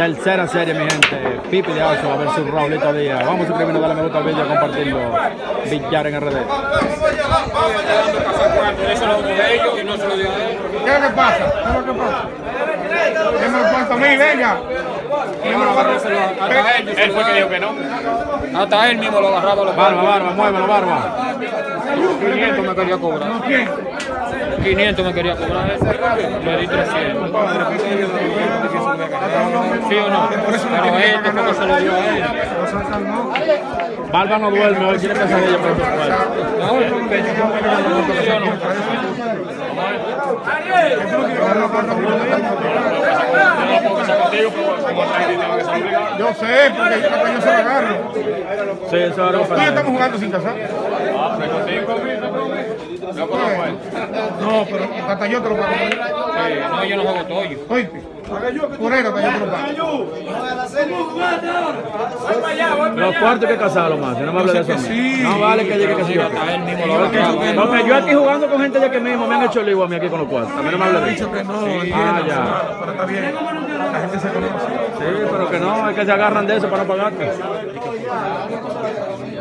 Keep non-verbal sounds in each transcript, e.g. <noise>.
Tercera serie, mi gente. Pipi de Oso a ver su Raulito Díaz. Vamos a suscribirnos, darle me gusta al vídeo, compartirlo. Villar en RD. Eso lo de ellos y no se lo digo a ellos. ¿Qué es lo que pasa? ¿Qué es lo que pasa? ¿Quién me lo cuenta a mí? Venga. ¿Quién me lo cuenta? Hasta él, él fue que dijo que no. Hasta él mismo lo agarraba los Barba, barba, muévelo, barba. 500 me quería cobrar. ¿Quién? 500 me quería cobrar. Le di 300. ¿Sí o no? Pero él tampoco se lo dio a él. Barba no duerme, hoy por. No, es un pecho. ¿Sí o no? Yo sé, porque yo se lo agarro. Sí, eso Tú estamos jugando sin casar. No, pero hasta yo te lo pago. Sí, no, yo no juego toyo. Oíste. Por eso hasta yo te lo pago. Los cuartos hay que casarlo más, no me hable de eso. a mí. sí. No vale que llegue que mismo lo Porque, yo aquí jugando con gente de aquí mismo me han hecho lío a mí aquí con los cuartos. A mí no me hable de eso. Que no, Ah, ya. Pero está bien. La gente se conoce. Sí, pero que no, es que se agarran de eso para no pagarte.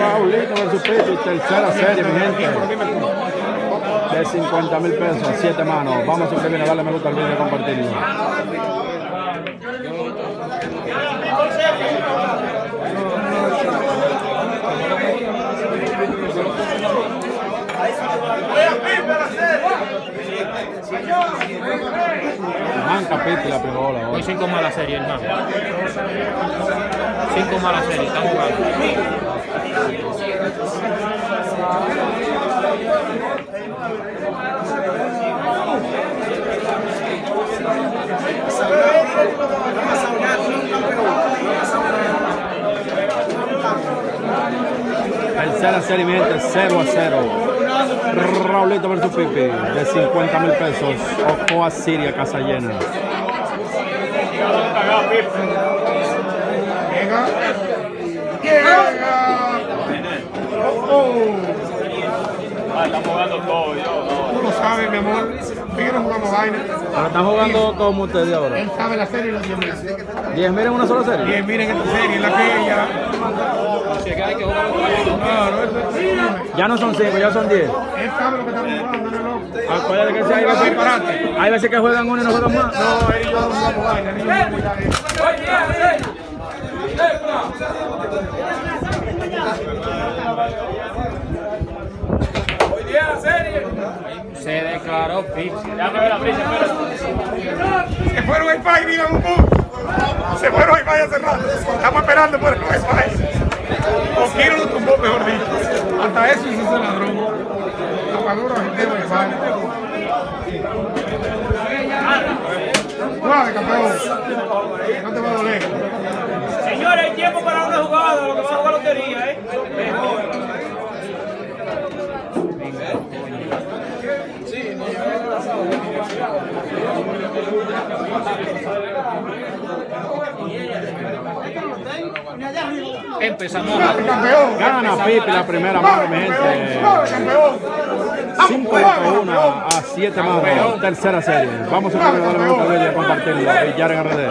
Paulito versus Pipi, tercera serie, mi gente. De 50 mil pesos, 7 manos. Vamos a suscribirnos, darle me gusta al vídeo y compartirlo. Pipi la primera bola. Hoy cinco malas series, hermano. Cinco malas series, están jugando. Tercera serie, mi gente, 0 a 0. Raulito versus Pipi, de 50 mil pesos. Ocoa Siria, casa llena. Llega. Llega. Oh. Tú lo sabes, mi amor. Ven no jugamos vaina. Ahora están jugando como ustedes ahora. Él sabe la serie y los 10 mil. 10 mil en una sola serie. Bien, miren esta serie, la que ella. Que hay que jugar los. Ya no son 5, ya son 10. Él sabe lo que estamos jugando, no loco. Acuérdate que si hay veces, hay veces que juegan uno y no juegan más. No, él y yo no jugamos vaina. Ni no. Se declaró Pipi. Se fueron al país, mira un poco. Se fueron al país hace rato. Estamos esperando por el país. O quiero lo tumbó, mejor dicho. Hasta eso hizo ese ladrón. Apagó la gente de. Suave, campeón. No te va a doler. Señores, hay tiempo para una jugada, lo que va a jugar lotería, ¿eh? Empezamos. Campeón. Gana Pipi la primera mano, mi gente. Suave, campeón. 5 a 1 a 7 manos. Tercera serie. Vamos a darle al vídeo y compartirlo. Villar en RD.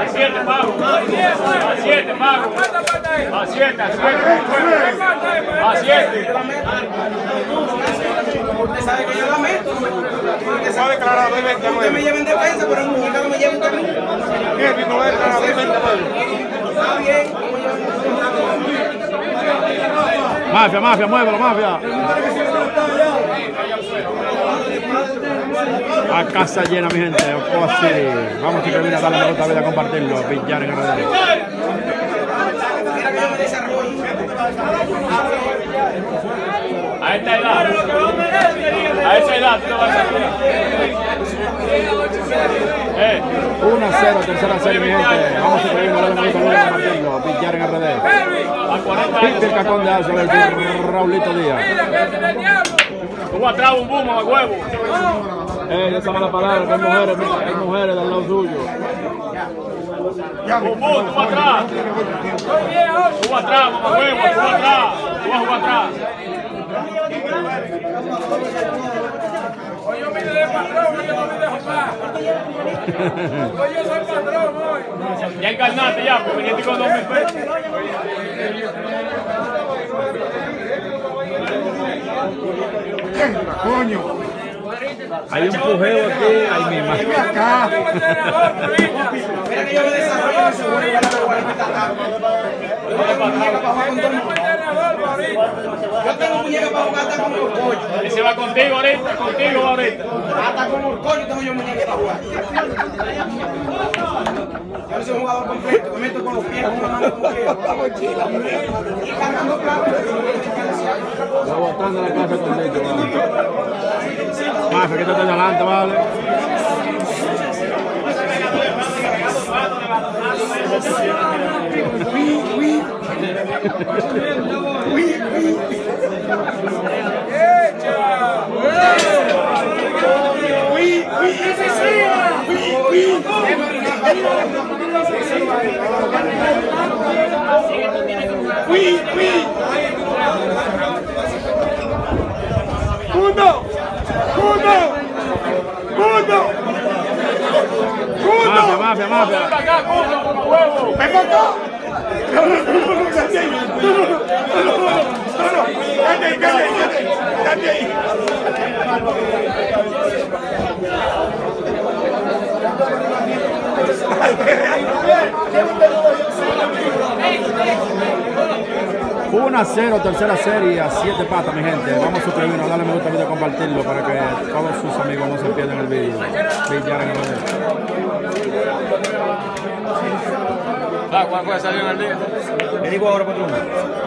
A siete, pago. A siete, pago. A siete, a siete. A siete. Usted sabe que yo lamento. Usted Va a declarar de 20 Usted me lleva en defensa, pero el muñeca no me lleva usted a mí. Bien, no va a declarar de 20 Está bien. Mafia, mafia, muévelo, mafia. A casa llena, mi gente. Vamos a darle me gusta al vídeo y compartirlo. Villar en RD. Mira que yo me desarrollo. A esta edad. A A esa edad tú no vas a. Eh, 1 a 0, tercera serie, mi gente. Vamos a dale me gusta, olviden compartirlo. Pillar en RD. a 40 Pipe el años. cacón de Azo Raulito Díaz. Tú atrás un boom a huevo. Eh, esa mala palabra, que hay mujeres, mira, hay mujeres del lado suyo. Un boom, tú atrás. Tú atrás, mamá huevo, tú atrás. Tú vas atrás. Hoy yo vine de patrón, hoy yo no vine de jugar. Hoy yo soy patrón hoy. Ya encarnaste ya, porque viniste con dos mil pesos. Coño. Hay un pujeo aquí, ay mi madre. Acá. Mira que yo me desarrollo se vuelve a la. Yo tengo muñeca para jugar con todo el mundo. Yo tengo muñeca para jugar hasta con orgullo. Ese va contigo ahorita, contigo ahorita. Hasta con orgullo tengo yo muñeca para jugar. Yo no soy un jugador completo, me meto con los pies, con una mano como quiero. Y cargando plata. Voy botando la casa con leche, Mafia, que estás adelante, vale. Mundo. Mundo. Mundo. Mafia, mafia, mafia. Huevo. Ven acá. No, no, no, no, no, cállate ahí. No, no, no, no, no, no, no. Cállate ahí, cállate ahí, cállate ahí. Uno a 0, tercera serie, a 7 patas, mi gente. Vamos a suscribirnos, darle me gusta al video, compartirlo para que todos sus amigos no se pierdan el video. Pillar en RD. Va, ¿cuál fue salir en el día? Le digo ahora, patrón.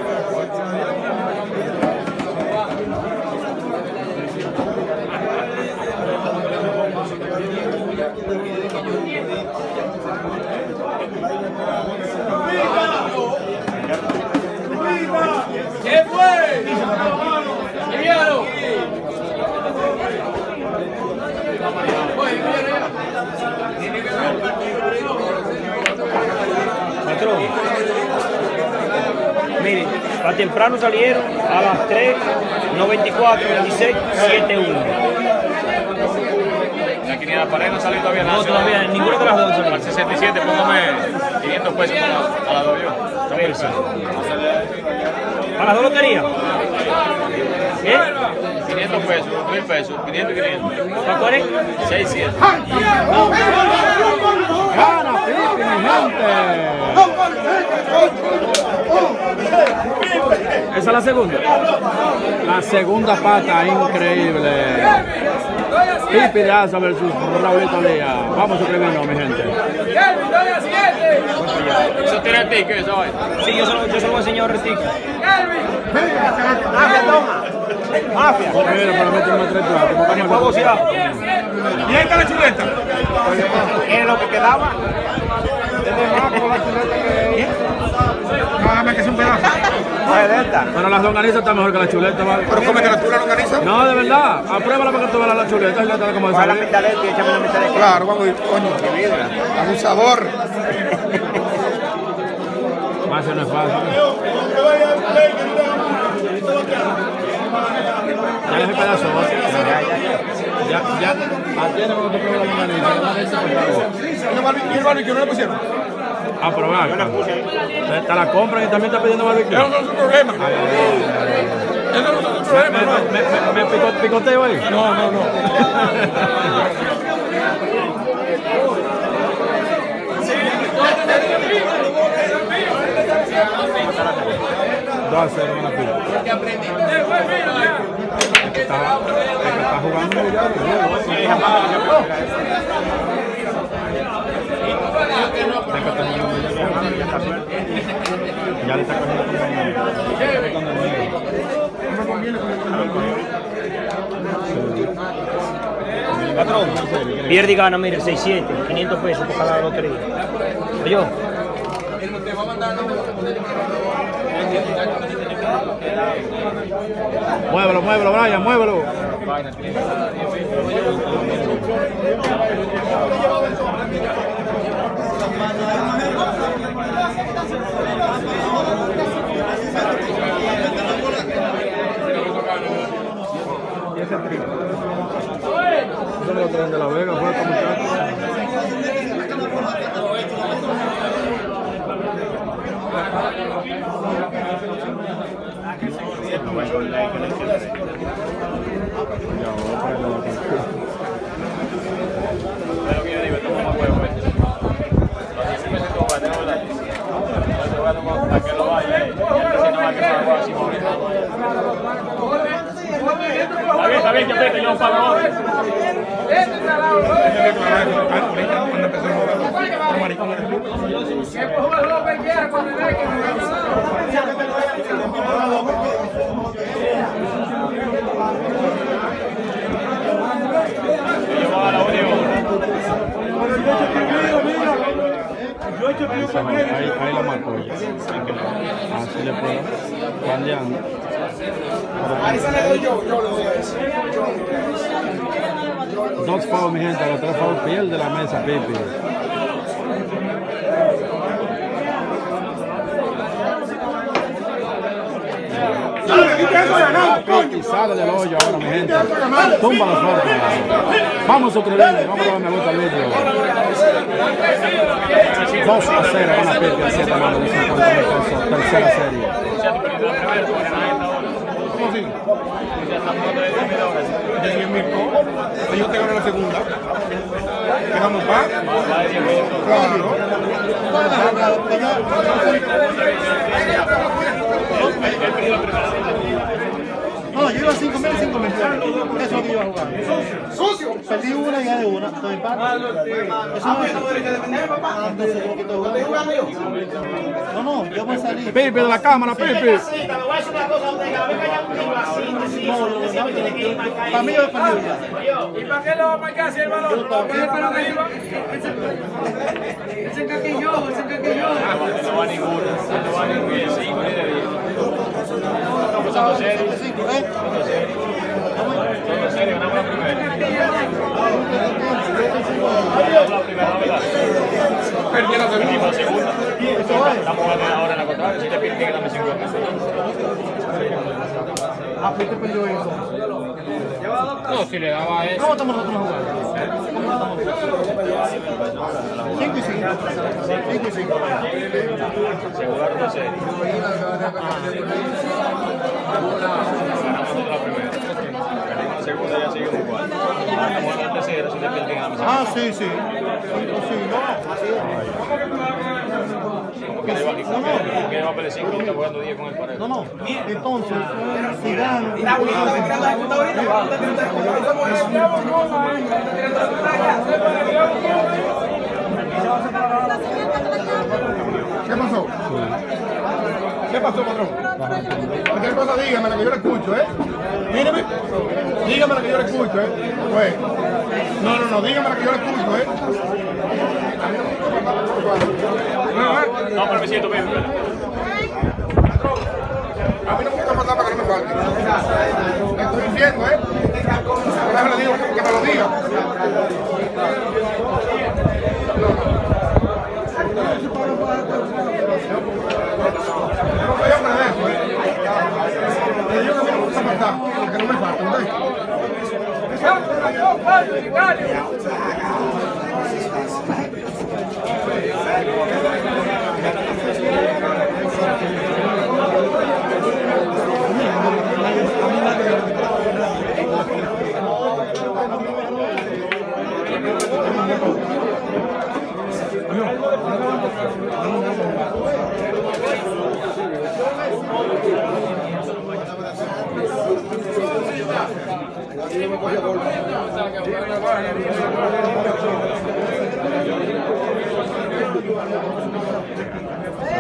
Patrón. Mire, a temprano salieron a las 3, 94, 26, 71. La quiniela pared no salió todavía nada. No, todavía ninguna de las dos salió. Al 67, póngame 500 pesos a la, la doy yo. ¿Para las dos loterías? ¿Eh? 500 pesos, 1000 pesos, 500 y 500. ¿Para cuáles? 600. Pipi, mi gente. ¿Esa es la segunda? La segunda pata, increíble. Pipi de Asa versus Raulito. Vamos a suscribirnos, mi gente. Eso tiene ticket, eso es. Sí, yo se lo, yo se lo voy a enseñar a Retic. Kelvin. Mira, para meterme tres platos. se da. ¿Y ahí está la chuleta? Es lo que quedaba. No, dame que es un pedazo. Pero las longanizas están mejor que la chuleta, ¿vale? Pero cómete la tula longaniza. No, de verdad. Apruébala para que tú veas la chuleta y le das como de salir. Claro, vamos a ir, coño. Abusador. Más no es fácil. Ya ese pedazo, ¿no? Ya, ya. ¿Y el barbecue no le pusieron? Ah, pero. Te, la compran y también está pidiendo barbecue. Eso no es un problema. Eso no es un Me, problema, me, hermano. me, me, me pico- picoteo ahí. No, no, no. Dos a cero está, es que está jugando ya. le está cogiendo Pierde y gana, mire, 6-7, 500 pesos por cada lotería. Yo. Muévelo, muévelo, Brian, muévelo. Eso lo de la Vega, fue esta Yo voy a unión. Ahí, ahí lo marcó. Así le puedo. Cambiando. Ahí se le doy yo, yo le doy a ese. Dos fouls, mi gente. Los tres fouls pierde la mesa, Pipi. Pipi sale del hoyo ahora, mi gente. Tumba la suerte. Vamos suscribirnos. Vamos a darle gusta al vídeo. 2 a 0 gana Pipi a 7 manos de 50 mil pesos. Tercera serie. ¿Cómo así? De 10 mil pesos. Ellos te la segunda. Dejamos paz. Claro. No, yo iba a 5 mil, 5 mil. Eso es lo que iba a jugar. ¡Sucio! Perdí una y gané una. Estoy empate. Eso no es. Ah, entonces tengo que jugando. No, no, yo voy a salir. Pipi de la cámara, Pipi. No, no, no, Para mí yo he perdido ya. ¿Y para qué lo va a marcar si el balón lo va a poner para arriba? Ese caquillo, ese caquillo. No va ninguno. No va ninguno. 5, ¿eh? Perdieron de mínimo segunda. Estamos ahora en la contraria, si te pierdes que dame 50. Ah, perdió eso. No, si le daba eso. ¿Cómo estamos nosotros jugando? 5 y 5. 5 y 5. Se Ah, sí, sí. Sí, no, así ¿Por qué le va a quitar? ¿Por qué le va a perder 5 y está jugando 10 con el es. pared? No, no. Entonces, si dan. Mira, ahorita, te tirando la puta ahorita, te tirando la puta, ¿cómo es? ¿Qué pasó? ¿Qué pasó, patrón? Cualquier cosa dígame la que yo le escucho, ¿eh? Míreme. Dígame la que yo le escucho, ¿eh? Pues. No, no, no, dígame la que yo le escucho, ¿eh? No, ¿eh? No, pero me siento bien. pero- A mí no me gusta pasar para que no me falte. Estoy diciendo, ¿eh? Ahora le digo que me lo diga. Cái mới phạt đúng đây. Alo, alo, alo, alo, alo,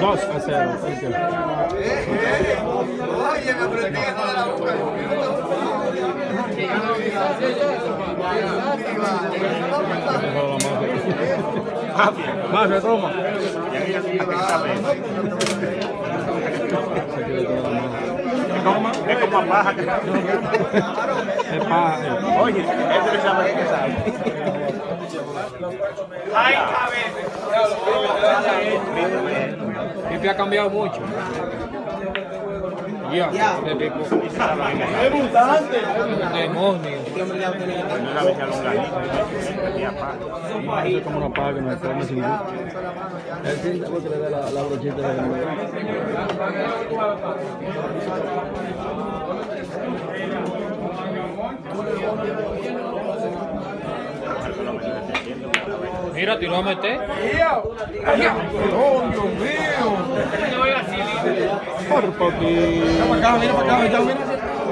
Dos, hacia Oye, me aprendí a la boca. Mafia, mafia, toma. Es como a paja que Es pa- eh, Oye, eso que sabe que sabe. Pipi ha cambiado mucho. Ya, de Pipo. Demonio. Una vez a longaniza, y a paja. es como una paga que nos trae sin luz. El cinta porque le da la, la brochita de la Mira, tiró a meter. ¡Oh, Dios mío! Por poquito. Mira para acá, mira para acá, ya, mira.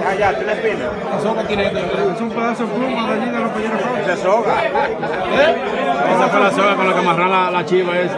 Ya, ya, tiene espina. La soga tiene, es un pedazo de pluma de allí de los payeros. Se soga. Esa fue la soga con la que amarran la, la chiva esa.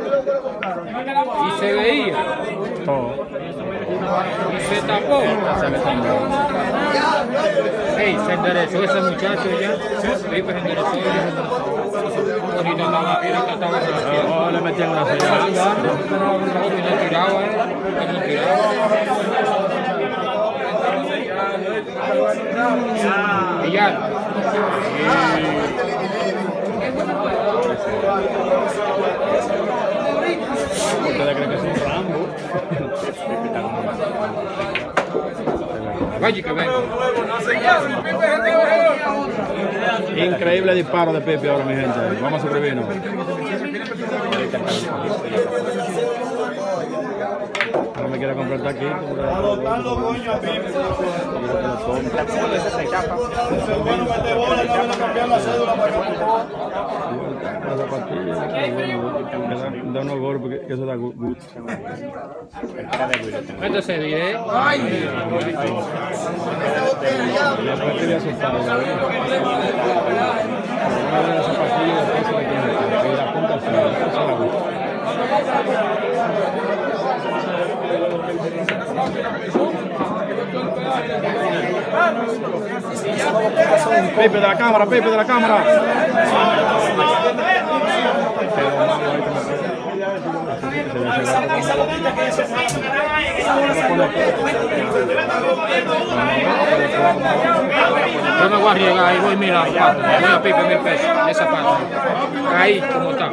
Y se veía. Todo. Y se tapó. Ey, se enderezó ese muchacho ya. Sí, pues enderezó. Ahorita estaba en. Oh, le metían una no tiraba, eh. No tiraba. Y ya. Ustedes creen que es un Rambo. Vaya que venga. Increíble disparo de Pepe ahora, mi gente. Vamos a sobrevivirnos. No me quiere comprar taquito. Botando coño a Pipe. Es bueno meter bola y no van a cambiar la cédula para que bueno, que da, da unos golpes que, que eso da gu- gusto. Métese diré. Y después te voy a soltar. Una de las zapatillas la punta al final. Eso da gusto. Pepe de la cámara, Pepe de la cámara. Yo me voy a arriesgar ahí, voy a mirar la pata. Voy a pipe mil pesos. Esa pata. Ahí, como está.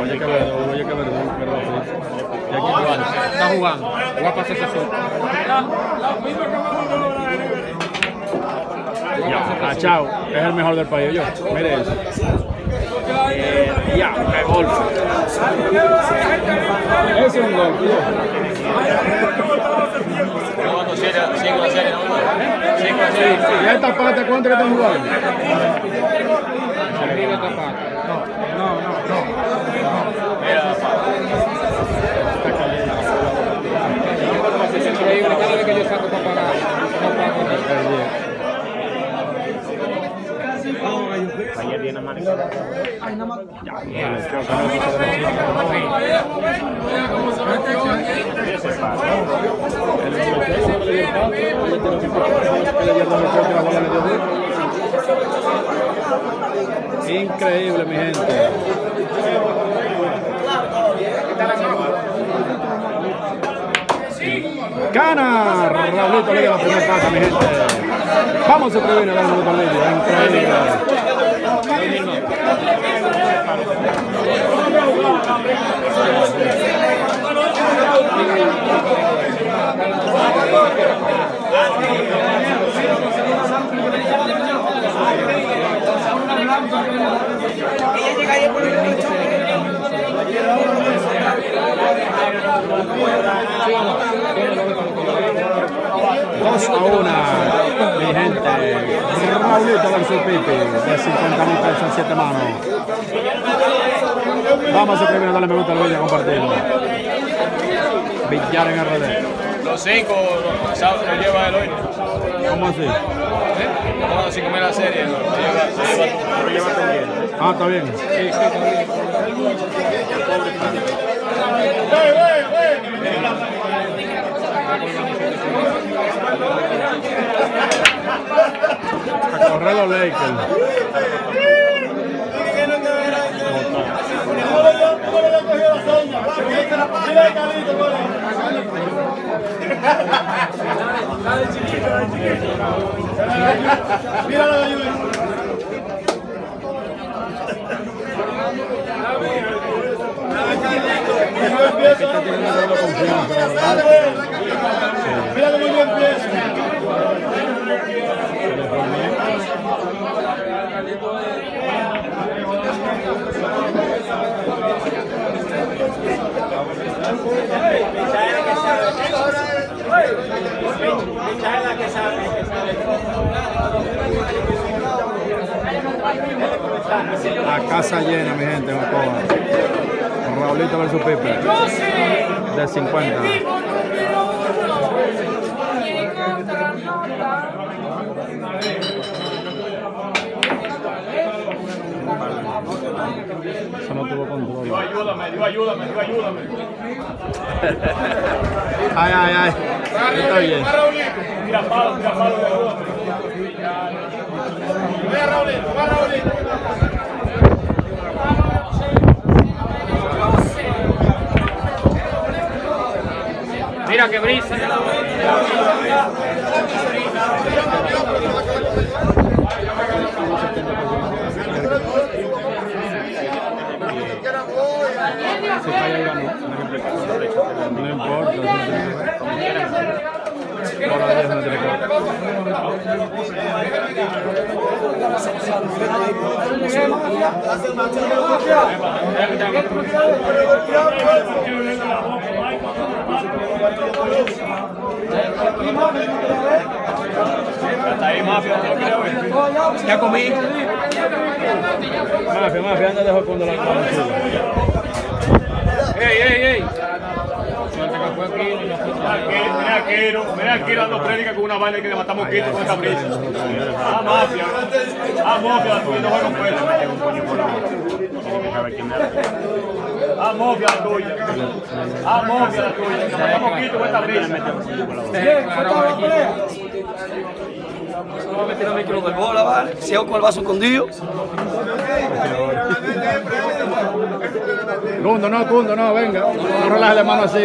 Oye, que ver, oye, que ver, perdón. Y aquí. Está jugando. Voy a pasar ese suelto. Ah, chao, es el mejor del país, yo. Mire eso. Ya, golpe. Ese es un. ¿Y esta pata cuánto que jugando? Pata. No, no, no. Es increíble. Cada vez que yo saco para pagar, no pago nada. Ayer viene manicura. Increíble, mi gente. Gana Raulito Liga la primera pasa, mi gente. Vamos a prevenir a Raulito Liga. Increíble. Ella llega ahí por el muchacho. ¿Sí o no? 2 a 1, mi gente. Raulito versus Pipi, de 50 mil pesos en 7 manos. Vamos a suscribirnos, darle me gusta al vídeo, compartirlo. Villar en RD. Los cinco los lleva el hoy. ¿Cómo así? Los cinco mil la serie. Lo lleva, lo lleva, lo lleva Ah, está bien. A correr los Lakers. Está teniendo doble confianza, ¿verdad? La casa llena, mi gente, en Ocoa. Raulito versus Pipe. De 50. Eso no tuvo control. Dios, ayúdame, Dios, ayúdame, Dios, ayúdame. Ay, ay, ay. Está bien. Mira, palo, mira, palo, ayúdame. Mira que brisa. Si falla ahí ganó. No importa. Ahí, mafia. Ya comí. Mafia, mafia, anda dejó cuando la. Suerte que fue aquí y no fue Mira aquí, mira aquí dando prédica con una vaina que le matamos quito con esta brisa. Ah, mafia. Ah, mafia, tú no juegas con. Ah, mafia la tuya. Ah, mafia la tuya. Que matamos quito con esta brisa. Meter a micro del bola, ¿vale? Si hago con el vaso escondido. Cundo, no, Cundo, no, venga. No relajes de mano así.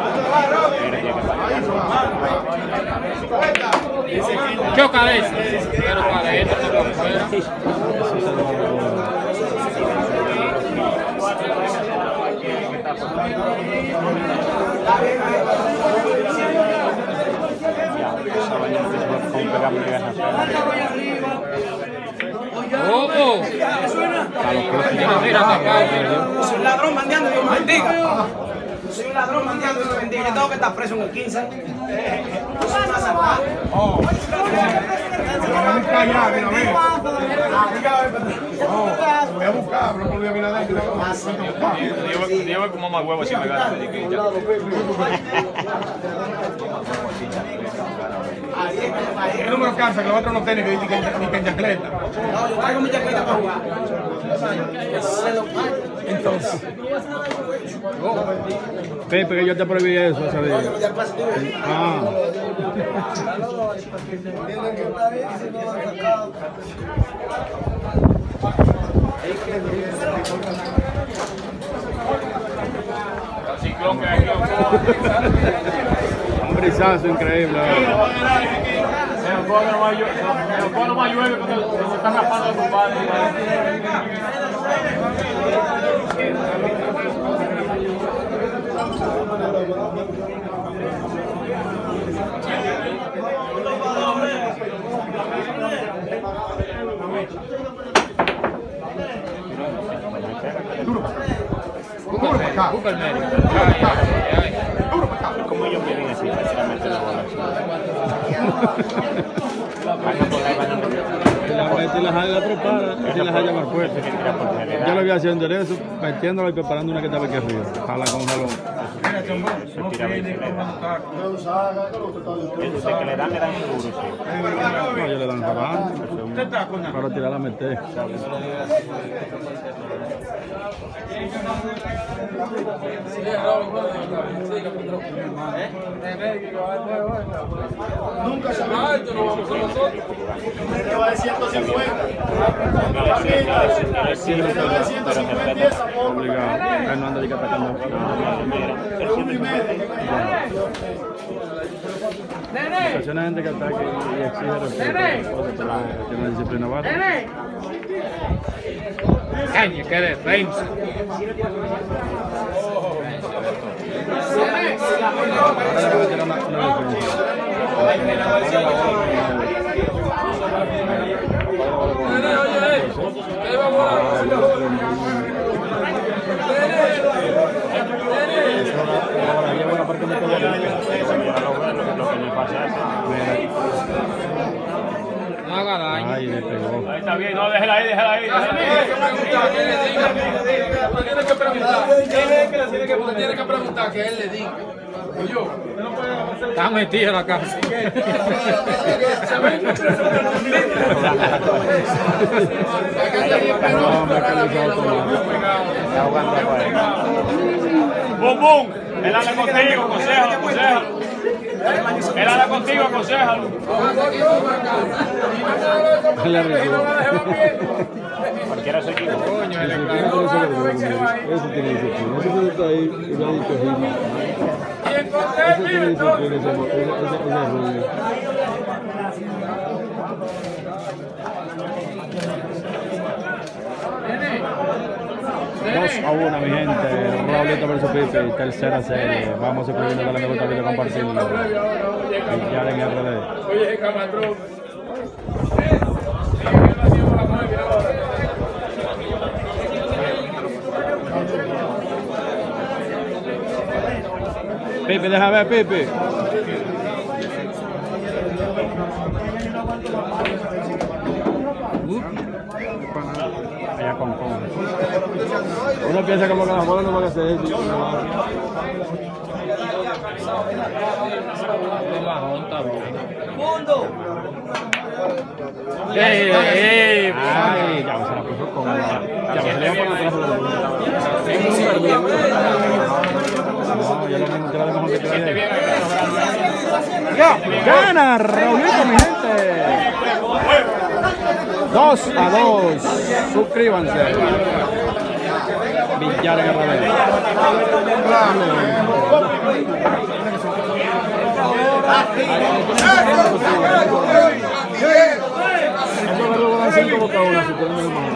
Choca de eso. Pero para. Oh. Mira, ladrón mandeando, Dios bendiga. Soy un ladrón bendiga. Yo tengo que estar preso en el 15. Yo soy a buscar ya, mira, mira. No, voy a buscar, hablo con Luis Abinader. más. Yo voy como más huevo si me gano. ¿Qué número calza? Que los otros no tienen que ir en chancleta. No, yo traigo mi chaqueta para jugar. Entonces, Pepe, que yo te prohibí eso ese día. Ah, <laughs> un brisazo increíble. ¿verdad? Cuando nomás llueve, en los cuando nomás llueve cuando, cuando están raspando los compadres. Busca el medio. Ay, ay, ay. Como ellos vienen así, básicamente la bola. Si las, haya atropadas, si las haya más fuertes. Yo lo voy haciendo eso, metiéndolo y preparando una que estaba aquí arriba. Jala con jalón. Que le dan, le dan duro, sí. No, yo le dan para. Para tirar la meter. Nunca se va. No vamos a nosotros. Te va de 150. Él sí, pero respeta. Obligado. Él no anda de gente que ataque y exige tiene. Caña, qué defensa. Ahora le haga daño. Ay, le pegó. Ahí está bien, no, déjela ahí, déjela ahí. déjela ahí. Usted tiene que preguntar. Usted tiene que preguntar que él le diga. No puede Está metido en la casa. No, me ha calentado todo. está jugando afuera. Bum, bum. Él anda contigo, aconsejalo, aconsejalo. Él anda contigo, aconsejalo. Cualquiera se equivoca. Coño, el Eso tiene disciplina. Eso está ahí y va a ir cogiendo. Eso 2 a 1, mi gente. Raulito versus Pipi, tercera serie. Vamos a suscribirnos, darle me gusta, video, compartirlo. Y ya en RD. Oye, Camatrón. Pipi, deja ver, Pipi. Uno piensa como que las bolas no van a hacer eso. y no van a hacer. El bajón está bien. ¡Ey, ey, ey! Ay, ya se la puso con la. Ya se le por gana Raulito, mi gente. Dos a dos. Suscríbanse. Villar en RD. Eso me lo van a hacer como cada uno, si tienen el mano.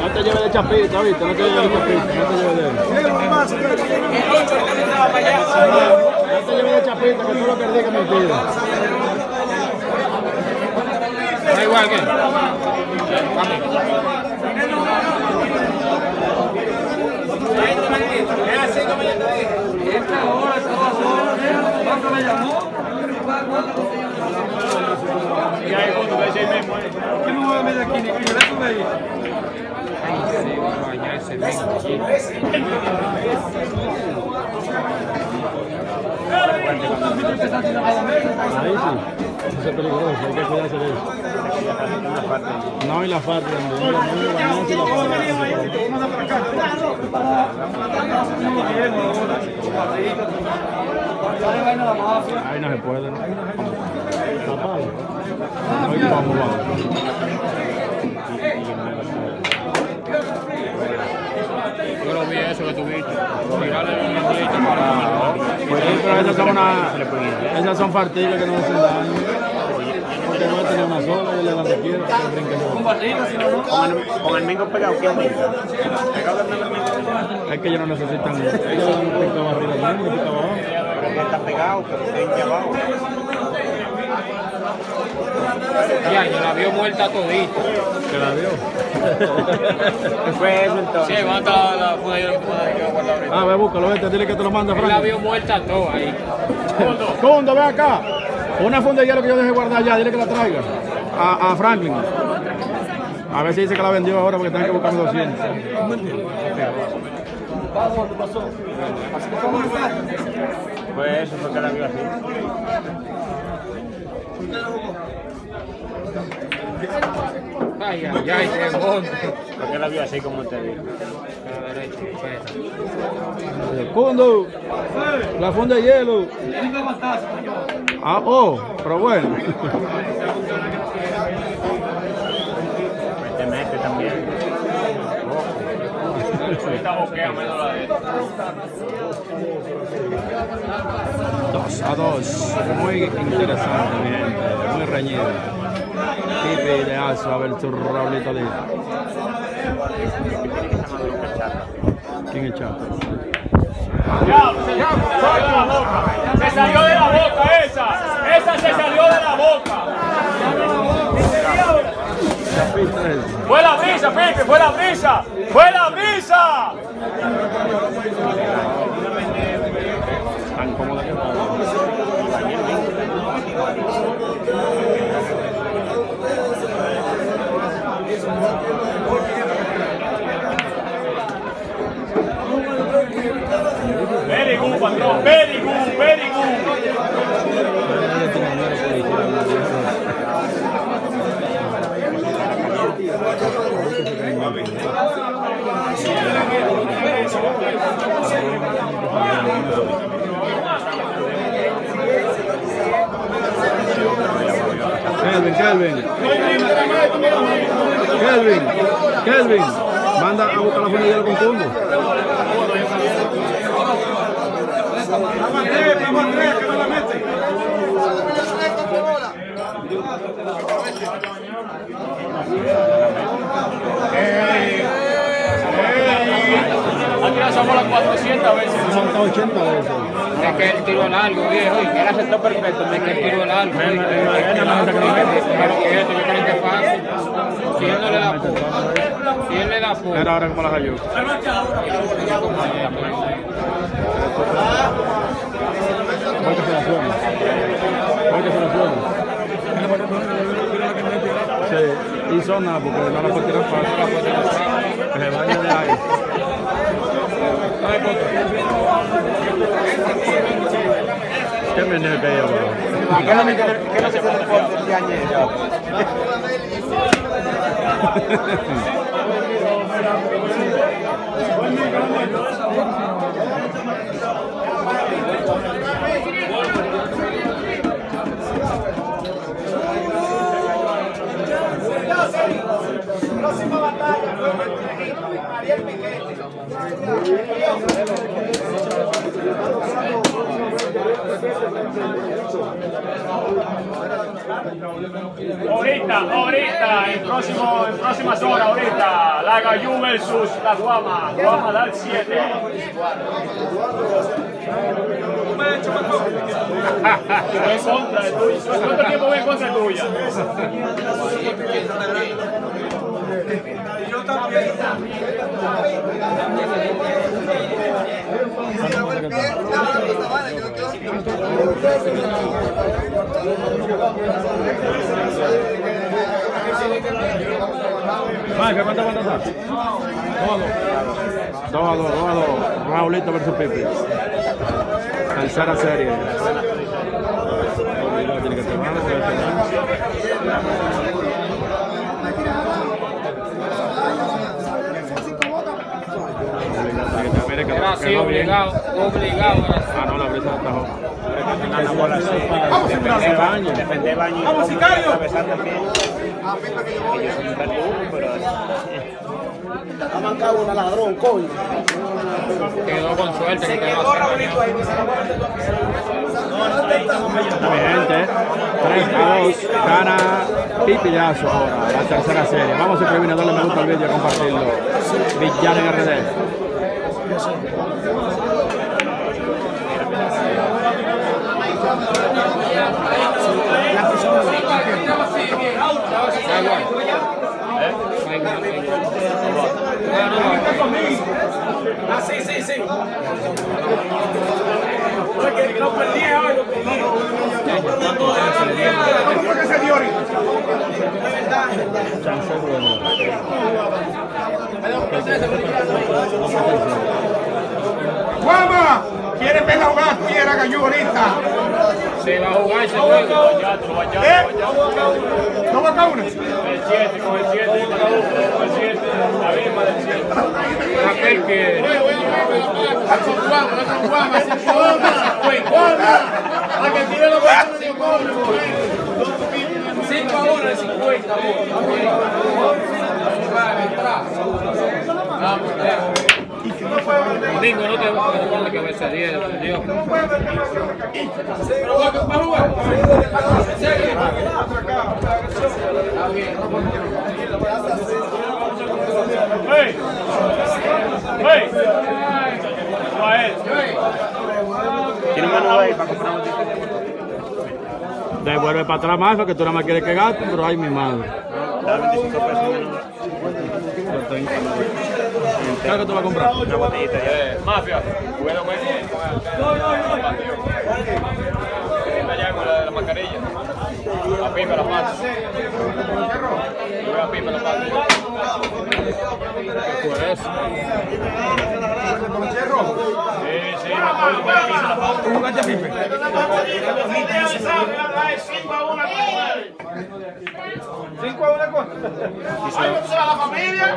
No te lleves de chapita, ¿viste? No te lleves de chapita, no te lleves de. No te lleves de chapita, que tú lo que digas mentira. Da igual que. Y ahí cuando ve ese mismo, eh. Ay, sí, va a bañarse bien. Ahí sí. Eso es peligroso, hay que cuidarse de eso. No, y la falta también. No, no, y la falta. Ahí no se puede, ¿no? Tapado. Ahí vamos, vamos. Yo lo vi eso que tuviste. Tirarle un diente para Pues pero esas son, una, esas son partidas que no hacen daño. Una sola le que yo. Con el, con el mingo pegado, ¿quién? Pegado mingo. Es que ellos no necesitan. Ellos le dan un pico arriba, ¿no? un pico abajo. Pero que está pegado, pero está hincha abajo. Ya, yo la vio muerta todita. Que la vio. ¿Qué fue eso Sí, entonces? la, la funda yo que a guardar ahorita. Ah, ve, búscalo, vete, dile que te lo manda, Él la Frank. vio muerta toda ahí. Cundo, ve acá. Una funda de hielo que yo dejé guardar allá, dile que la traiga. A, a Franklin. A ver si dice que la vendió ahora porque tienen que buscar 200. Pues eso fue que la vio así. Ay, ay, ay, qué monte. ¿Por qué la vio así como te digo? A la funda de hielo. Ah, oh, pero bueno. Te mete también. Esta boquea menos la de esta. 2 a 2. Muy interesante. Muy reñido. De Alzo a ver su Raulito de. ¿Quién es Chato? Ya, se, salió de la boca. Se salió de la boca esa. Esa se salió de la boca. Fue la brisa, Pipe, fue la brisa. Fue la brisa. Tan cómoda que está. Very good. Very. Manda a buscar la hielo con Cundo. Somos las 400 veces. Monta 80 veces. Es que el tiro largo, viejo, y que él aceptó perfecto, es que el tiro largo. Que que es fácil. Si él no le da si él le da Era ahora como la cayó. Se la. Sí, y zona porque no puede tirar fácil. Que se vaya de ahí. ¿Qué meneo que hay ahora? ¿Qué que se este año? Ahorita, ahorita, en, próximo, en próximas horas, ahorita, la Gallú versus la Guama. Guama da el 7. ¿Cuánto tiempo voy en contra tuya? Mike, ¿cuánto cuánto está? 2 a 2. 2 a 2, 2 a 2. Raulito versus Pipi. Tercera serie. Era obligado, obligado. Ah, no, la brisa bola así. Defender baño. Defender baño. Vamos, sicario. También. Ha mancado una ladrón, coño. Quedó con suerte que quedó bonito ahí, se la se gente. 3 a 2. Gana Pipillazo ahora. La tercera serie. Vamos a suscribirnos, darle me gusta al vídeo y compartirlo. Villano en RD. Da igual. Da igual, da igual. Ah, no, Ah, sí, sí, sí. Porque lo perdí hoy, lo perdí. ¿Cómo fue que se dio ahorita? Guama, ¿quieres ver a jugar tú y era Gallú ahorita? Se va a jugar ese juego. ¿Eh? ¿No va a una? El 7, con el 7, con el 7, la misma del 7. Aquel que de 50. Domingo no te va a recuerda que va a ser 10, Dios. ¡Hey! ¡Hey! Rafael. Tiene mano ahí para comprar un Devuelve para atrás más porque tú nada más quieres que gaste, pero ay mi madre. Da 25 pesos menos. ¿Qué es lo que tú vas a comprar? Una botellita ya. Eh, mafia, cuidado con el allá con la de la mascarilla. A Pipe la pata. Voy a Pipe la pata. Por eso. ¿Tú a? ¿Cinco a una cosa?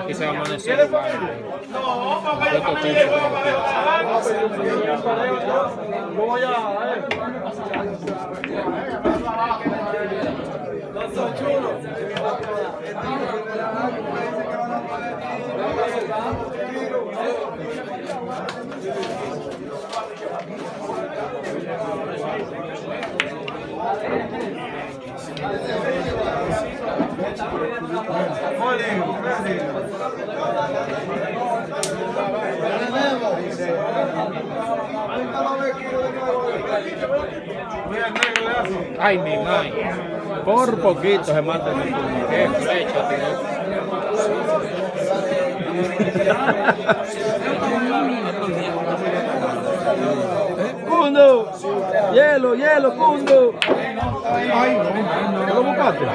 Y se va a amanecer. Yo te tengo. Ay, mi madre. Por poquito se mata el. ¡Hielo, hielo, Cundo! ¡Ay, no! ¿Qué lo buscaste?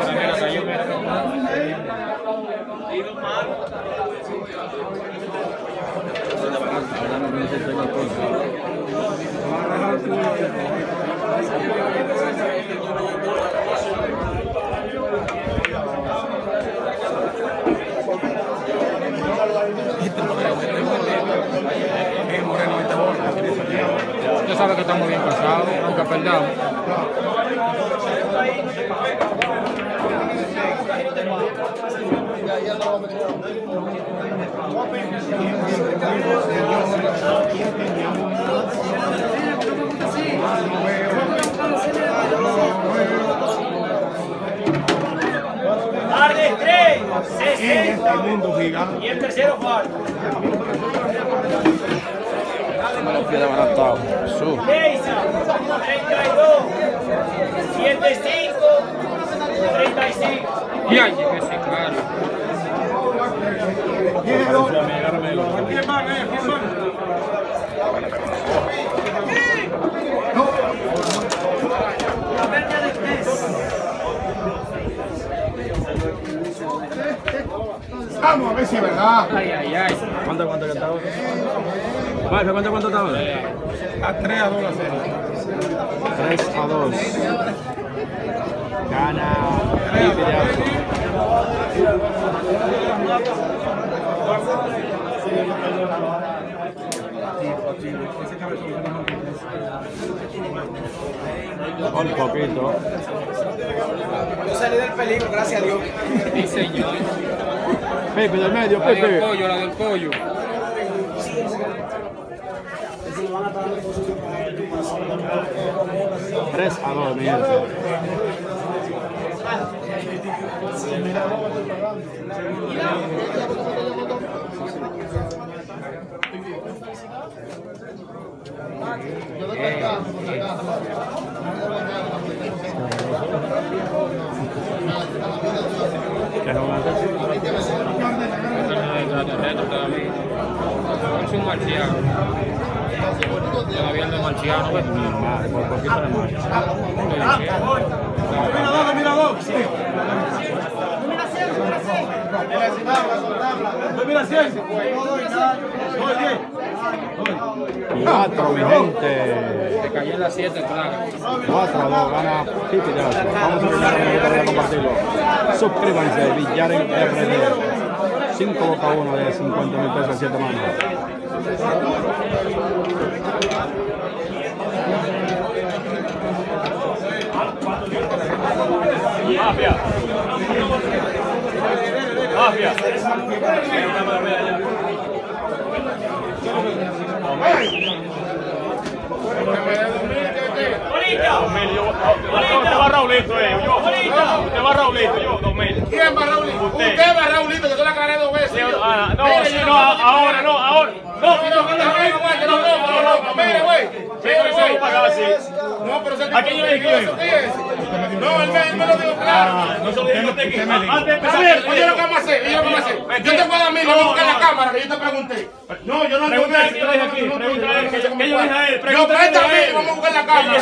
Usted sabe que estamos bien casados, aunque perdamos. Tarde 3, En este mundo gigante. y el tercero falta. Los pies abalantados. Su. Leisa, 32, 75, 35. Y ay, que se caro. Vamos a ver si es verdad. Ay, ay, ay. ¿Cuánto, cuánto que? Mafe, ¿cuánto, cuánto? A 3 a 2 la serie. 3 a 2. Gana. Un poquito. Yo salí del peligro, gracias a Dios. Sí, señor. Pepe del medio, La del Pepe. pollo, la del pollo. 3 a 2, mi gente. ¿Qué no va a hacer? Es un marciano. Todavía anda marciano, ¿ves? Madre, por poquito de más. Mira dos. Mira 100. Cuatro, mi gente. Se cayó en las 7, claro. 4 a 2, gana Pipi de. Vamos a compartirlo. Suscríbanse, Villaren RD. 5 boca 1 de 50 mil pesos, 7 manos. Mafia. Mafia. Usted va Raulito, eh. Yo. Usted va Raulito, yo, dos mil. ¿Quién va Raulito? Usted. Va Raulito, que yo la aclaré dos veces. Ah, No, no, ahora, no, ahora. No, No, no, no, no, güey, que no, no, no, no, mire, güey. Mire. No, pero ese ¿A quién yo le dije? No, él me, lo dijo claro. No se lo digo a usted aquí. Javier, oye lo que vamos a hacer, oye lo que vamos a hacer. Yo te puedo a mí, vamos a buscar la cámara que yo te pregunté. No, yo no que le aquí, pregúntale que yo- que dije a él, Yo él. vamos a buscar la Que cámara.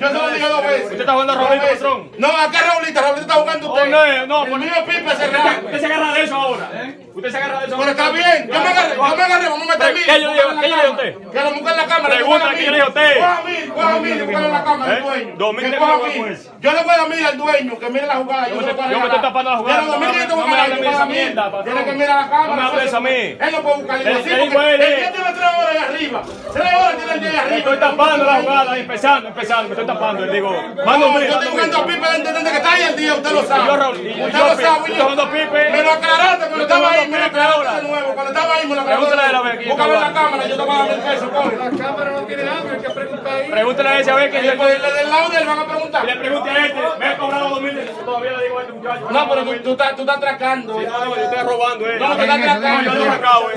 Yo se lo dije dos veces. Usted está jugando a Raulito. Patrón. No, acá Raulito, Raulito está jugando Oh, usted. no, no, El por- mío Pipe se real. Usted se agarra de eso ahora. Usted se agarra de eso Pero está bien, yo me agarré, yo me agarré, vamos a meter mí. ¿Qué yo digo- qué yo digo usted? Que lo busque en la cámara. Pregúntale que qué yo le digo a usted. Coja mí, coja mí, buscar en la cámara ¿Eh? al dueño. Dos mil Que de pues. Yo le voy a dar al dueño, que mire la jugada. Yo me estoy- yo tapando la jugada. De los mil que yo te voy a No me ganar, hable yo de a. Tiene que mirar la cámara. No me hable de eso a mí. Él no puede buscar el eh. día tiene tres horas ahí arriba. Tres horas tiene el día arriba. estoy tapando la jugada, empezando, empezando, me estoy tapando. Digo, mando un yo estoy jugando a Pipe desde, desde que está ahí el día, usted lo sabe. yo, yo, usted yo, lo sabe. yo yo- Pipe. Me lo aclaraste cuando Yo estaba ahí, me lo jugando a Pipe aclaraste ahora. de nuevo. Cuando estaba ahí, me lo aclaraste. Pregúntale a Búscame la cámara, yo te voy a dar mil pesos, coge. La cámara no tiene hambre, hay que preguntar ahí. Pregúntale a ese a ver que yo después le del lado de él van a preguntar. le pregunte a este, me ha cobrado dos mil, todavía le digo a este muchacho. No, pero tú, estás, tú estás atracando. No, no, yo estoy robando, eh. No, que está No, yo atracando. ando arrancado, eh.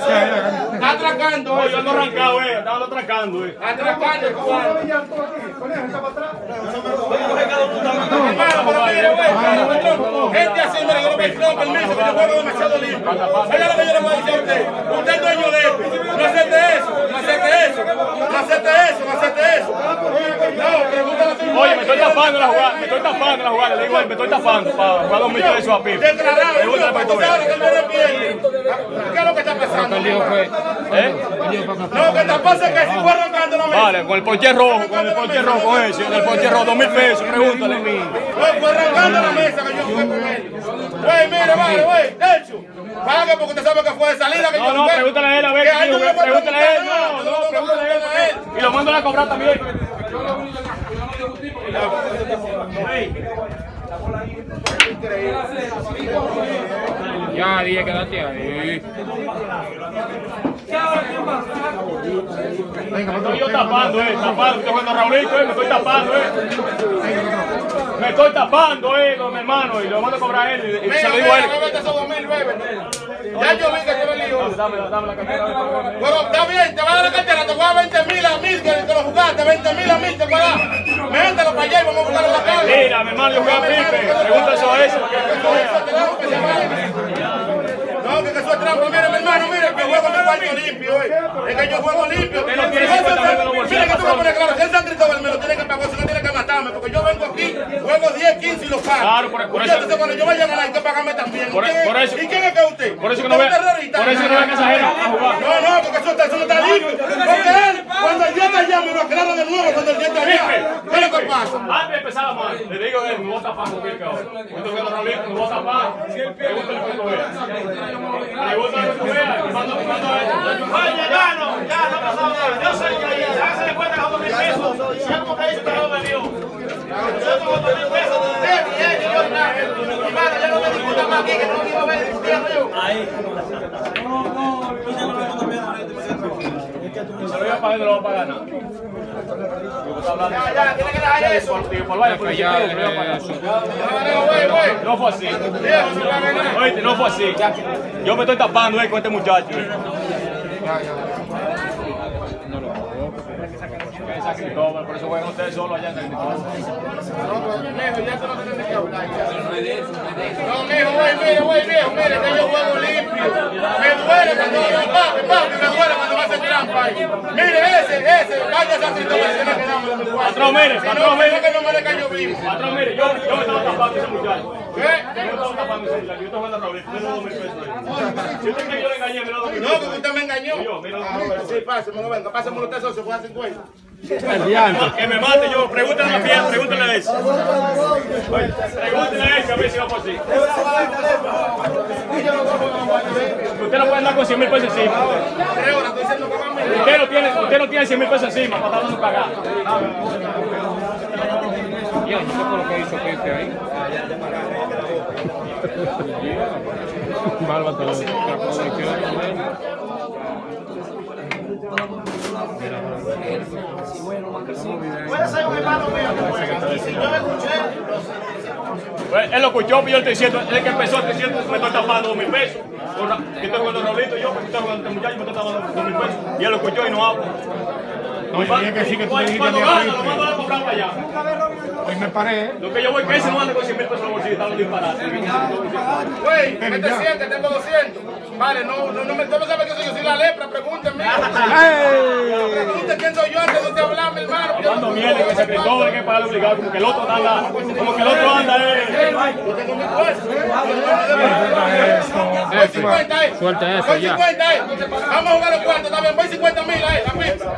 Está atracando. No, yo ando arrancado, eh. Estaba atracando, eh. Atracando, cubano. Hermano, pero mire, güey, patrón, gente así, mire, yo no me no, permiso, que yo juego demasiado limpio. Oiga lo que yo le voy a decir a usted. Usted es dueño de esto. No acepte eso, no acepte eso. No acepte eso, no acepte eso. No, pregúntale a tu Oye, me estoy tapando la jugada, me estoy tapando la jugada. Le digo, a él, me estoy tapando para jugar dos mil pesos a Pipe. Declarado, Pregúntale para. ¿Qué es lo que está pasando? ¿Eh? No, lo que está pasando es que si fue arrancando la mesa. Vale, con el ponche rojo, con el ponche rojo, con ese, con el ponche rojo, dos mil pesos, pregúntale. Fue arrancando la mesa que yo jugué con él. Güey, mire, vale, güey, de porque usted sabe que fue de salida que No, yo no, pregúntale a él a ver a él no pregúntale a él, a él. él. Y lo mandan a cobrar también. Ya, dije, quédate ahí. Estoy yo tapando, eh, tapando, estoy jugando a Raulito, eh, me estoy tapando, eh. Me estoy tapando, eh, con mi hermano, y lo mando a cobrar a él, y, se lo digo a él. Ya yo vi que tú eres lío. Dame, dame la cartera. Bueno, está bien, te voy a dar la cartera, te voy a dar 20 mil a mil que, que lo jugaste, 20 mil a mil te voy a dar. Mételo para allá y vamos a buscar en la calle. Mira, mi hermano, yo jugué a Pipe, pregunta eso a no vea. Juego cuarto limpio, eh. Es que yo juego limpio. Usted no tiene Eso es- 50 mil en los bolsillos, Mire, que tú me pones claro, si el San Cristóbal me lo tiene que pagar, si no tiene que matarme, porque yo vengo aquí, juego 10, 15 y lo pago. Claro, por- por Y eso- entonces cuando yo vaya a ganar, hay que pagarme también. Por- ¿Y quién- por eso- ¿Y quién es que es usted? Por eso que ¿Usted no ve, por eso que no ve a Casajero a jugar. No, no, porque eso, está- eso no está limpio. Porque él, Cuando el día te llame, lo aclaro de nuevo cuando el día te llame. ¿Qué es lo que pasa? Antes la mano, le digo a él, me voy a tapar con pique ahora. Cuando me tapar. Pregúntale cuando vea. Pregúntale cuando vea. Ya no, ya no pasaba nada. Yo que ahí, hágase de cuenta como mil pesos. Ya como que dice que no me dio. Yo dos mil pesos de usted, y él, y yo, y nada. Hermano, yo no me discuta más aquí, que no me iba a ver discutiendo yo. Se lo voy a pagar y no lo voy a pagar nada. Ya, ya, tiene que dejar eso. Digo, por vaya, por Ya, el no lo voy a pagar. No fue así. Oíste, no fue así. Yo me estoy tapando eh, con este muchacho. No, por eso juegan ustedes solo allá en el No, mijo, güey, mire, güey, viejo, mire, que yo juego limpio. Me duele cuando papi, papi, me duele cuando me hace trampa ahí. Mire, ese, ese, vaya esa situación que damos en mi cuarto. Patrón, mire, patrón, no, mire. que no me le cayó vivo. Patrón, mire, yo, yo me estaba tapando ese muchacho. ¿Qué? Yo me estaba tapando ese muchacho. Yo estaba jugando a Raúl. Yo dos mil pesos ahí. Si usted cree que yo le engañé, me lo doy. No, porque usted me engañó. Yo, mira, Ah, sí, páseme, venga, pásemelo usted, socio, fue a 50. El diantre. Que me mate yo, pregúntale a Pierre, pregúntale a ese. Pregúntale a ese a ver si va por así. Usted no puede andar con 100 mil pesos encima. Usted no tiene, usted no tiene 100 mil pesos encima para estar dando cagada. Yo no sé por lo que hizo Pepe ahí. Bárbaro. La posición, Puede ser un hermano mío, y si yo me escuché, Pues, él lo escuchó, pero yo estoy diciendo, él que empezó, estoy diciendo, me estoy tapando dos mil pesos. Que estoy jugando Raulito y yo, porque estoy jugando este muchacho, me estoy tapando dos mil pesos. Y él lo escuchó y no habla. No, y es que sí que tú dijiste Cuando Hoy me paré. Lo que yo voy, que ese no anda con 100 mil pesos en el bolsillo, está disparando. Güey, mete 100, que tengo 200. Vale, no, no, no me, tú no sabes que soy yo, soy la lepra, pregúnteme. Pregunte quién soy yo antes de usted hablar, mi hermano. no viene que ese Cristóbal hay que pagarle obligado, como que el otro anda, como que el otro anda, eh. Yo tengo mi puesto. Voy 50 ahí. Suelta eso, Voy ya. 50 ahí. Vamos a jugar los cuartos, también. Voy 50 mil ahí, la pizza.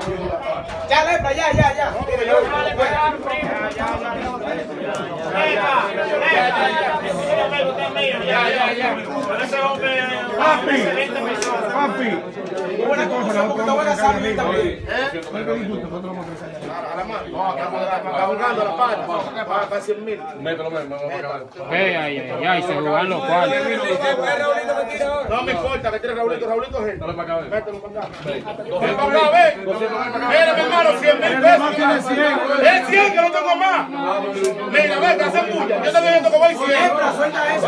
ya, lepra, ya, ya, ya. Papi, papi. Buena cosa, porque te voy a salir también. Está jugando la pata. Para 100 mil. Ve, ay, ay, ay, se jugan los. No me importa, que tiene Raulito, Raulito es él. Mételo para acá. Ven para acá. Mira, mi hermano, 100 mil pesos. Es 100 que no tengo más. Mira, ven, que hacen bulla. Yo te viendo que voy 100. Suelta eso.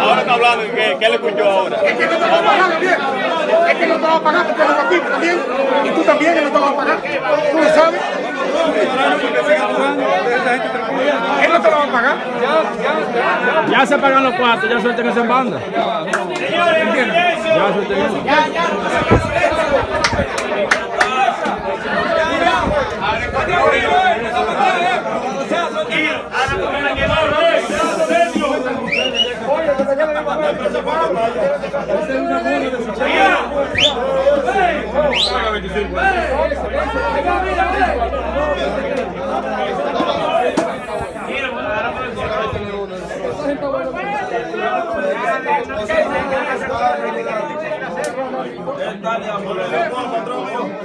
Ahora está hablando, ¿qué, qué le escuchó ahora? Es que no te lo va a pagar, bien. Es que no te lo va a pagar porque lo aquí también. Y tú también que no te lo vas a pagar. ¿Tú lo sabes? Él no te lo va a pagar. Ya se pagan los cuartos, ya suelten esa en banda. Ya suelten eso.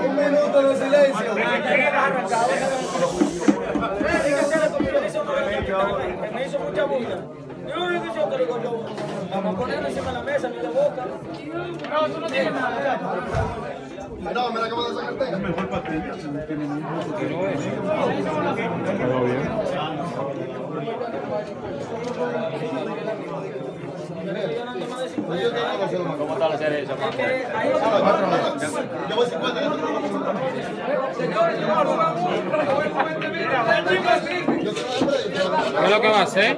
Un minuto de silencio. Me hizo mucha bulla. Yo que le digo yo, vamos a ponerlo encima de la mesa, ni de boca. No, tú no tienes nada. Todo bien. ¿Cómo está la serie esa? ¿Qué es lo que va a hacer?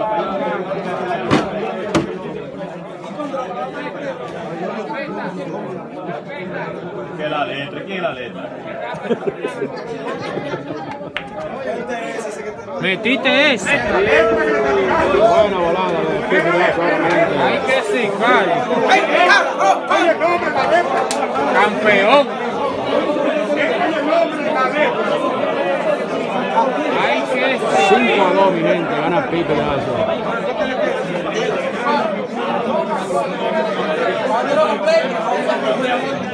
es la letra? ¿Quién es la letra? Metiste ese. Buena volada de. Hay que nombre de la letra. Campeón. Hay que sí. 5 a 2, mi gente, gana Pipe Pedazo.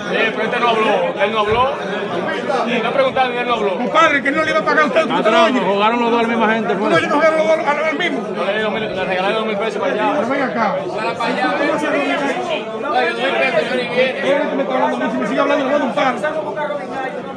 Sí, pero este no habló. Él no habló. Y no preguntaron y él no habló. Compadre, que no le iba a pagar a usted. Jugaron los dos a la misma gente. ¿Cómo ellos cogieron los dos al mismo? Yo le, di dos mil- le regalé dos mil pesos para allá. Pero ven acá. Quiere que me está hablando mucho me sigue hablando, le voy a dar un paro.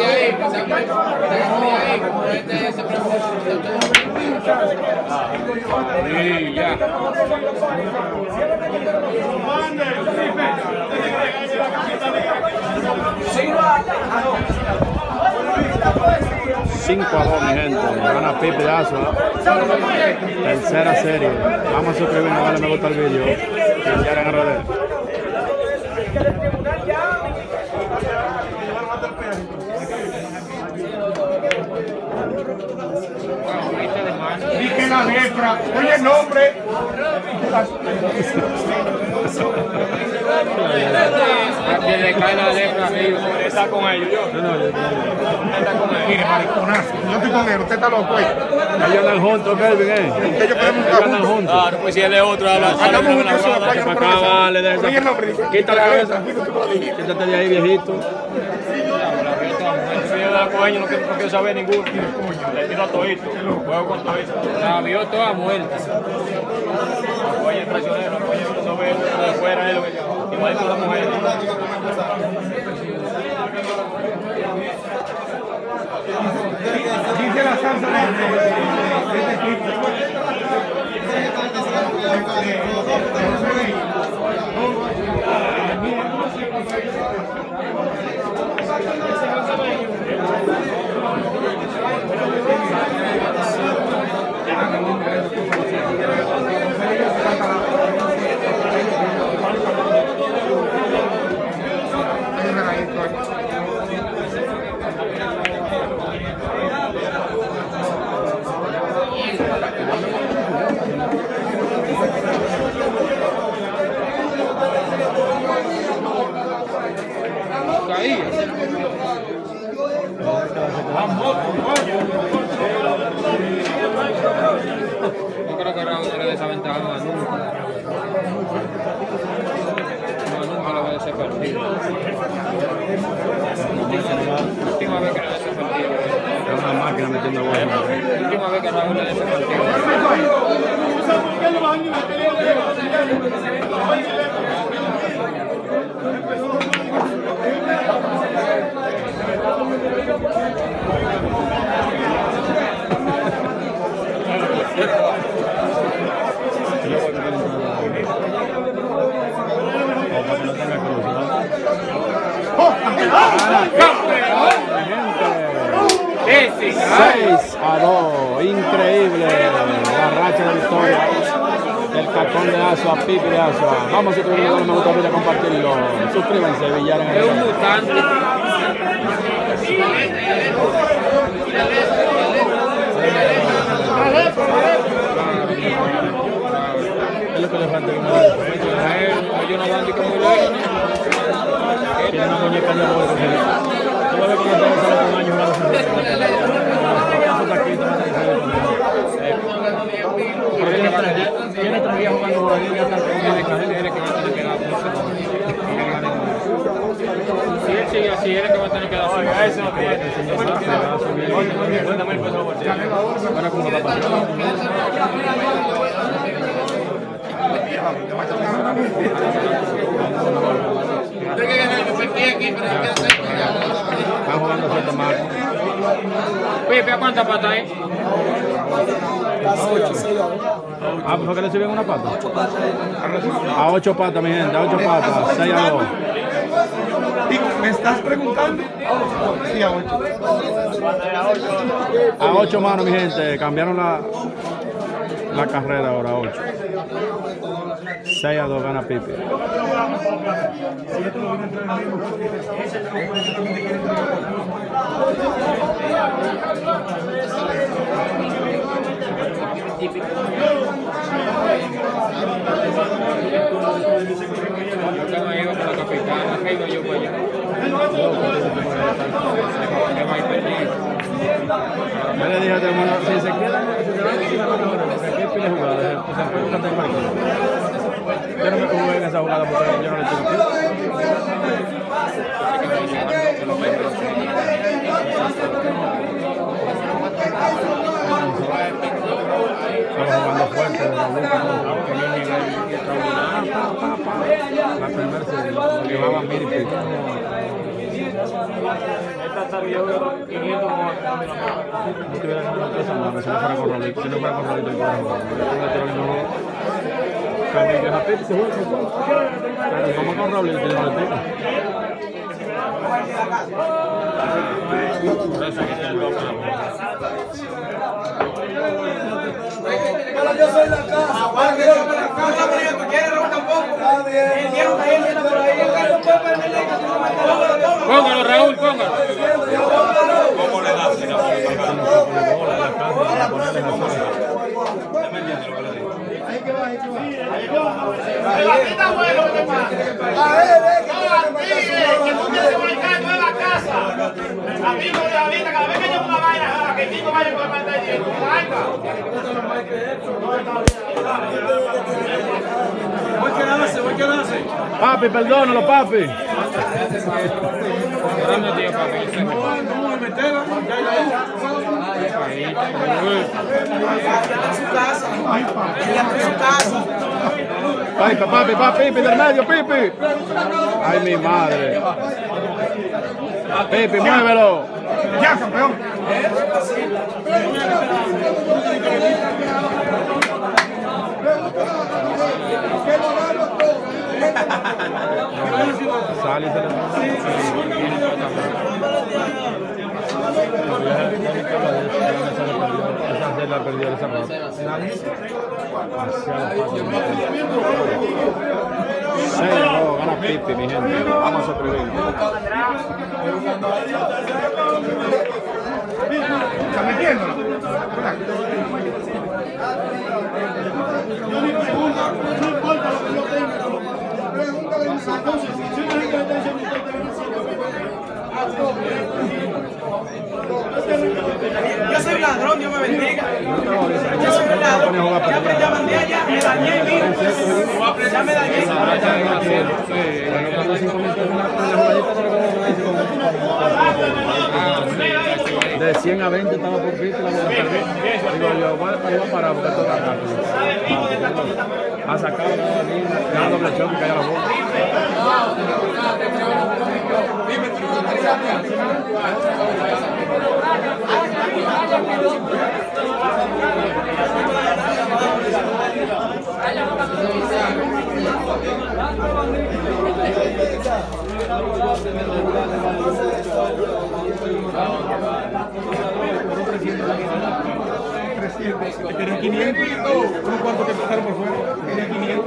No. Cinco a 2, mi gente. Gana Pipe Pedazo. Tercera serie. Vamos a suscribirnos, dale me gusta al vídeo. Y ya RD. Dije la letra. Oye, el nombre. A quien le cae la lepra arriba. Está con ellos, yo. Está con ellos. Mire, mariconazo. Yo estoy con él. Usted está loco, eh. Ellos andan juntos, Kelvin, eh. Ellos podemos andan juntos. juntos. Claro, pues si él es otro, habla. habla Andamos juntos, la Para acá, eso. vale, de Oye, el nombre. Quita la cabeza. Quítate de ahí, viejito. Si yo de la coña no quiero, no quiero saber ninguno. Tiro a todito. Juego con todito. La vio toda muerta. Oye, traicionero, oye, no ve de fuera, él, igual que las mujeres. Dice la salsa de de este Aí. Amor, amor. No desaventaja a nunca. No, nunca le va a ese partido. Última vez que da ese partido. Es una máquina metiendo goles. Última vez que le da ese partido. Ese, 6 a 2. Increíble la racha de victoria. El cacón de Asua, Pipi de Asua. Vamos a suscribirnos, me gusta compartirlo. Suscríbanse, Villar que le falta como Ellos no van como. Tiene una muñeca de. Tú vas a ver cómo con años jugando tiene tres- días jugando por ahí, ya está con muñeca. Él es el que va a tener que dar. Si él sigue así, él que va a tener que dar Oiga, eso no tiene. Cuéntame el peso bolsillo. Ahora como la pasión. Están jugando Santa Marta. Pepe, ¿a cuántas patas hay? Ah, pues fue que le una pata. A ocho patas, mi gente, a ocho patas, seis a dos. ¿me estás preguntando? Sí, a ocho. A ocho manos, mi gente, cambiaron la, la carrera ahora, a ocho. Pipi. Yo le dije a el mundo, si se queda, si se va jugadas, pues se puede buscar en cualquiera. Yo no me jugué en esa jugada porque yo no le. Estaba jugando fuerte, la boca, ¿no? Tenía un nivel extraordinario. La primera se llevaba mil. Esta salió 500 como No estuviera ganando tres si no fuera con Rolito, si no fuera con Rolito, yo todo. Pero como con le la Raúl, ve que No, vida, cada vez que yo una vaina, que cinco vayas con el mantenimiento. Marca. Papi, perdónalo, papi. Dame, tío, papi. Sé que- Papi, papi, papi, Pipi, del medio, Pipi. Ay, mi madre. Pipi, muévelo. Ya, campeón. Sale y se le Esa se la perdió esa rato. Seis a dos, gana Pipi, mi gente. Vamos a suscribirnos. ¿Está soy ladrón, Dios me bendiga. Yo soy un ladrón. Ya me ya mandé allá, me dañé, mira. Ya me dañé. De 100 a 20 estaba por Pipi, la bola. Digo yo, voy a a parar porque esto está rápido. Ha sacado la doble choque, cayó la bola. Tenían 500, unos cuantos que pasaron por fuera. Tenían 500.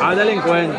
Ah, delincuente.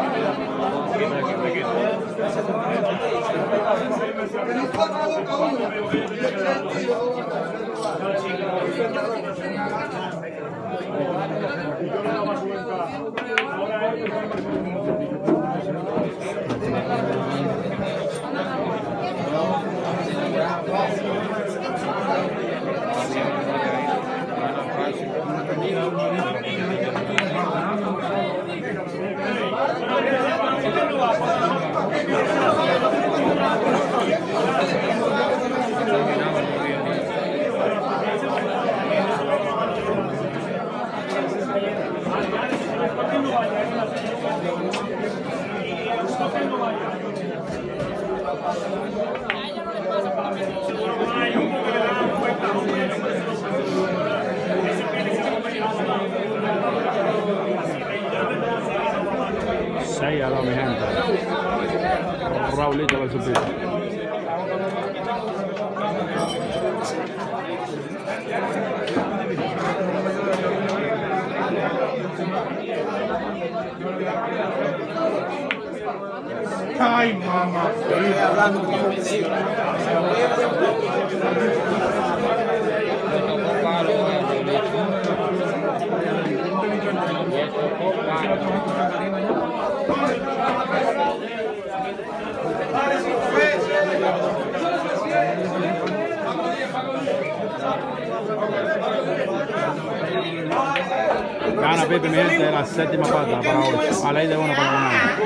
Ahora 6 a 2 mi gente Raulito versus Pito Ay mamá. Gana Pipi, mi gente, de la séptima pata para hoy. A ley de uno para ganar.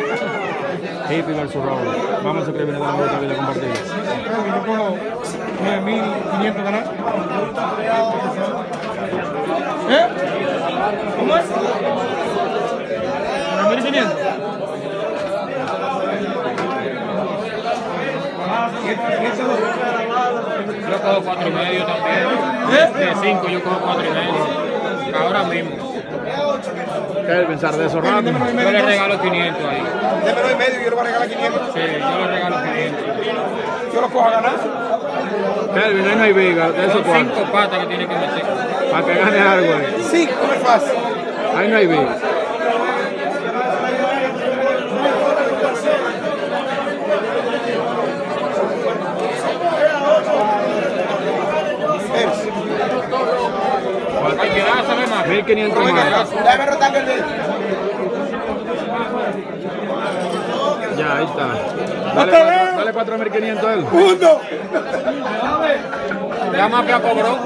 Hippie versus Raúl. Vamos a suscribirnos, darle un video compartir. Yo cojo 9.500 ganar. ¿Eh? ¿Cómo es? 9.500. Yo cojo cuatro y medio también. De cinco yo cojo cuatro y medio. Ahora mismo. Kelvin Sardeso Ramos. Yo le regalo 500 ahí. Démelo y medio y yo le voy a regalar 500. Sí, yo le regalo 500. Yo lo cojo a ganar. Kelvin, ahí no hay viga. ¿De eso cuánto? cinco patas que tiene que meter. Para que gane algo ahí. Sí, no es fácil. Ahí no hay viga. Hay que dar, sabe más. 1500 más. Déjame rotar el dedo. Ya, ahí está. Dale, dale 4500 a él. Punto. La mafia cobró.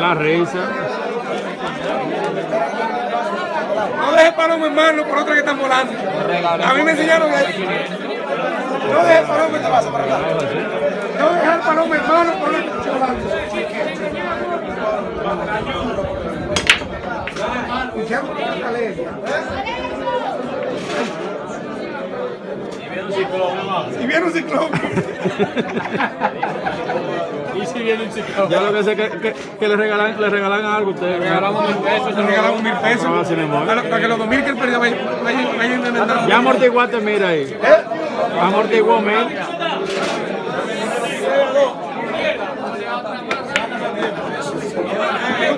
La risa. No dejes paloma en mano por otra que están volando. A mí me enseñaron eso. No dejes paloma en pasa para acá. No dejes el paloma en mano por otra que están volando. Y viene un ciclón. <laughs> Y si viene un ciclón. Ya lo que sé que, que, que le regalan, le regalan algo a ustedes. Regalamos mil pesos. Le regalamos mil pesos. No, ¿eh? Para, para que los dos mil que él perdió vayan, enmendando. Ya amortiguaste, mira ahí. Amortiguó mil.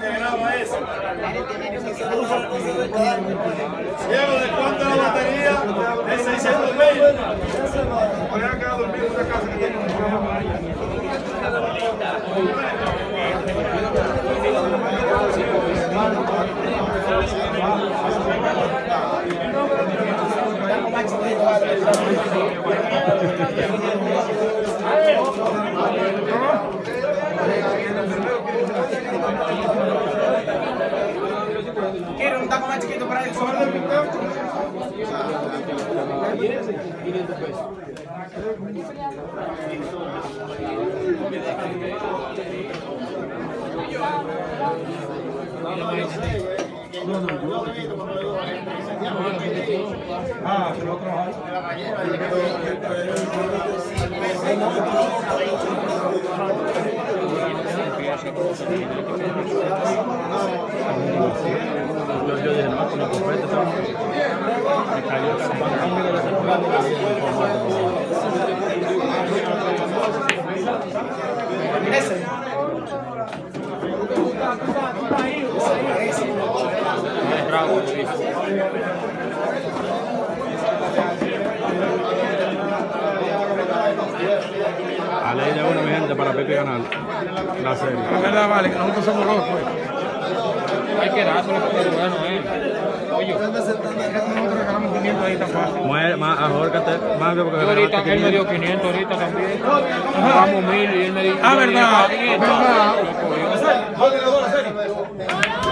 Que hijos. Diego, ¿de cuánto la batería? De 620. Voy a quedar en casa que tengo. Quiero un taco más chiquito para eso. Yo, yo dije, no, con el copete, ¿sabes? Me cayó ese pantalón de ese A ley de uno, mi gente, para Pepe ganar la serie. La verdad, vale, que nosotros somos locos. pues. Hay que dárselo porque es bueno, eh. Oye, Nosotros regalamos 500 ahí tan fácil. Muere, más, ahórcate, más que porque yo me ahorita, ganaste él me dio 500. 500 ahorita también. Pagamos mil y él me dio. Ah, verdad, "Pa' 500". verdad. Lo cogió.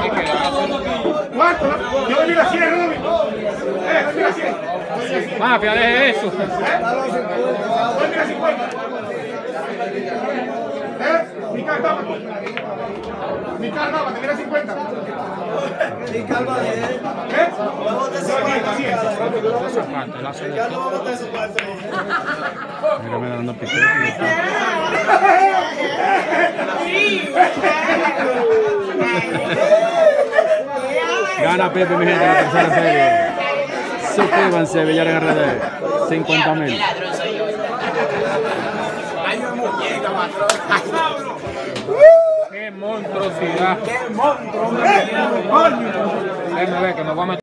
Hay que dárselo. ¿Cuánto? Yo 100, Rubí. Eh, le di la 100. Mafia, deje eso. 50. ¿Eh? Mi carta, Mi carta, te di la 50. Sí, calma, eh. Vamos a botar esa Yo le di la parte. 100. Esa parte, la hace de Carlos va a botar esa parte. Mira, me dando piquete. Gana Pepe, mi gente, la tercera serie. Suscríbanse, Villar en RD. 50 mil. Monstruosidad. ¡Qué monstruo! Déjame ver que nos vamos a meter.